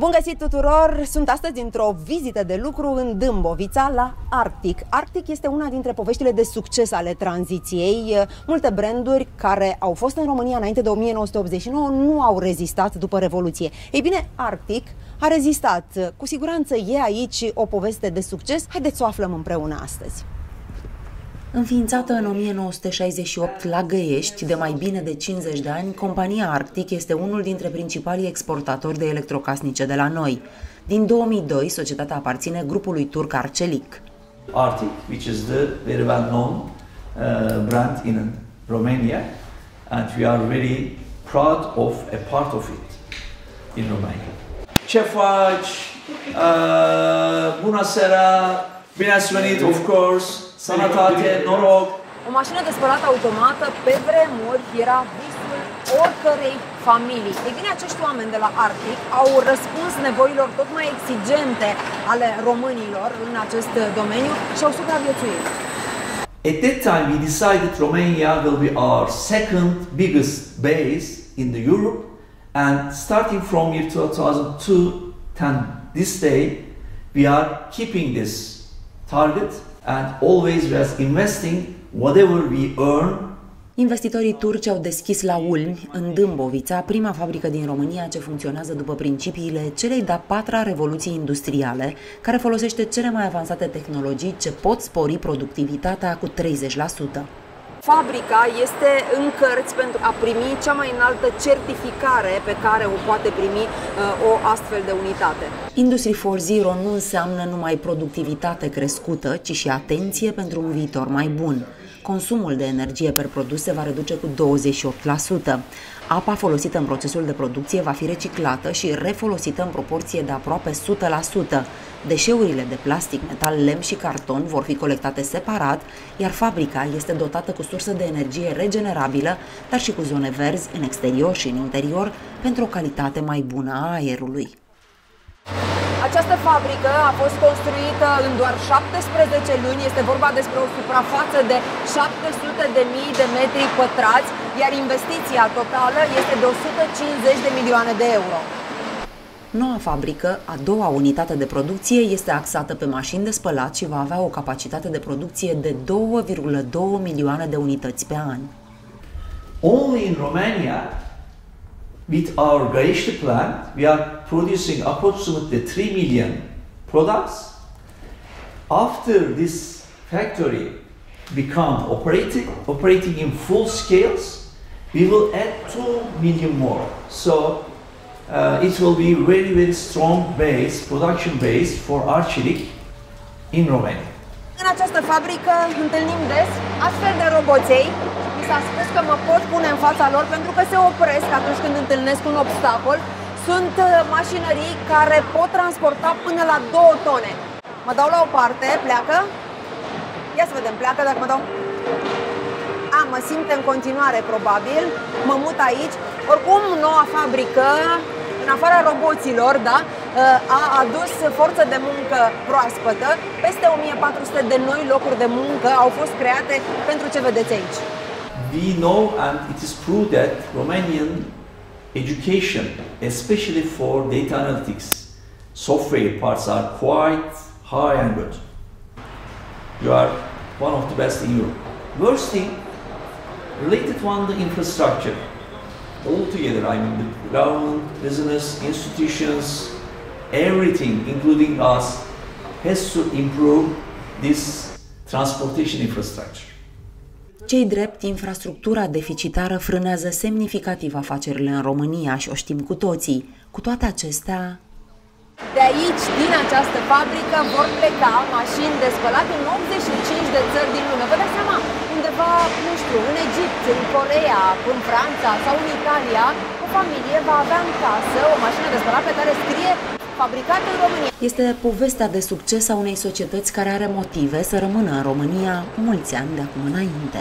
Bun găsit tuturor! Sunt astăzi într-o vizită de lucru în Dâmbovița, la Arctic. Arctic este una dintre poveștile de succes ale tranziției. Multe branduri care au fost în România înainte de 1989 nu au rezistat după Revoluție. Ei bine, Arctic a rezistat. Cu siguranță e aici o poveste de succes. Haideți să o aflăm împreună astăzi. Înființată în 1968 la Găiești, de mai bine de 50 de ani, compania Arctic este unul dintre principalii exportatori de electrocasnice de la noi. Din 2002, societatea aparține grupului turc Arcelic. Arctic, which is the very well known uh, brand in Romania, and we are very proud of a part of it in Romania. Ce faci? Uh, bună seara! Bine ați venit, of course! sănătate, noroc. O mașină de spălat automată pe vremuri era visul oricărei familii. Ei bine, acești oameni de la Arctic au răspuns nevoilor tot mai exigente ale românilor în acest domeniu și au supraviețuit. At that time, we decided Romania will be our second biggest base in the Europe, and starting from year 2002 and this day, we are keeping this target and always we are investing whatever we earn Investitorii turci au deschis la Ulmi, în Dâmbovița, prima fabrică din România ce funcționează după principiile celei de-a patra revoluții industriale, care folosește cele mai avansate tehnologii ce pot spori productivitatea cu 30%. Fabrica este în cărți pentru a primi cea mai înaltă certificare pe care o poate primi uh, o astfel de unitate. Industry 4.0 nu înseamnă numai productivitate crescută, ci și atenție pentru un viitor mai bun. Consumul de energie per produs se va reduce cu 28%. Apa folosită în procesul de producție va fi reciclată și refolosită în proporție de aproape 100%. Deșeurile de plastic, metal, lemn și carton vor fi colectate separat, iar fabrica este dotată cu sursă de energie regenerabilă, dar și cu zone verzi în exterior și în interior, pentru o calitate mai bună a aerului. Această fabrică a fost construită în doar 17 luni. Este vorba despre o suprafață de 700 de mii de metri pătrați, iar investiția totală este de 150 de milioane de euro. Noua fabrică, a doua unitate de producție, este axată pe mașini de spălat și va avea o capacitate de producție de 2,2 milioane de unități pe an. Only in Romania, with our Găiești plant, we are producing approximately 3 million products. After this factory become operating, operating in full scales, we will add 2 million more. So uh, it will be very, very strong base, production base for Arçelik in Romania. În această fabrică întâlnim des astfel de roboței. Mi s-a spus că mă pot pune în fața lor pentru că se opresc atunci când întâlnesc un obstacol. Sunt uh, mașinării care pot transporta până la 2 tone. Mă dau la o parte, pleacă. Ia să vedem, pleacă dacă mă dau. A, mă simt în continuare probabil. Mă mut aici. Oricum, noua fabrică în afara roboților, da, uh, a adus forță de muncă proaspătă. Peste 1400 de noi locuri de muncă au fost create pentru ce vedeți aici. We know and it is true that Romanian education, especially for data analytics, software parts are quite high and good. You are one of the best in Europe. Worst thing, related one the infrastructure all together. I mean, the government, business, institutions, everything, including us, has to improve this transportation infrastructure. Cei drept, infrastructura deficitară frânează semnificativ afacerile în România și o știm cu toții. Cu toate acestea, de aici, din această fabrică, vor pleca mașini de spălat în 85 de țări din lume. Vă dați seama, Egipt, în Corea, în Franța sau în Italia, o familie va avea în casă o mașină de spălat pe care scrie fabricat în România. Este povestea de succes a unei societăți care are motive să rămână în România mulți ani de acum înainte.